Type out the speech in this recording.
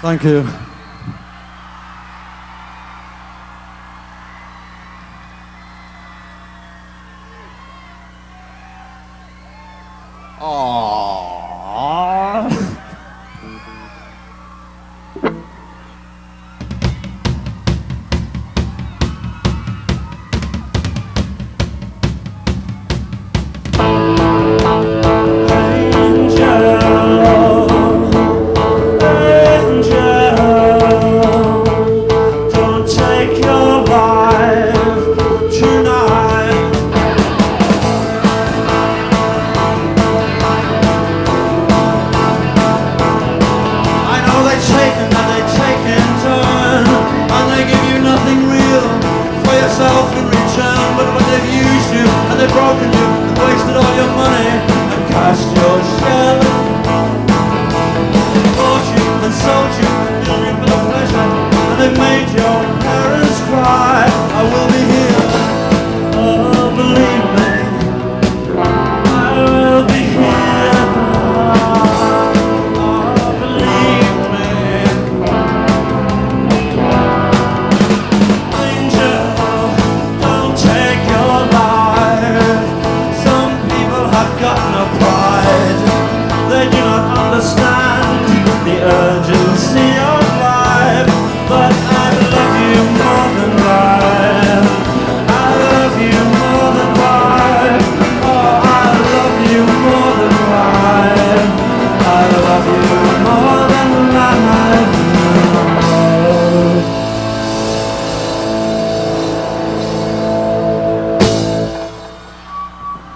Thank you. Angel. broken you, wasted all your money, and cast your shell. I love you.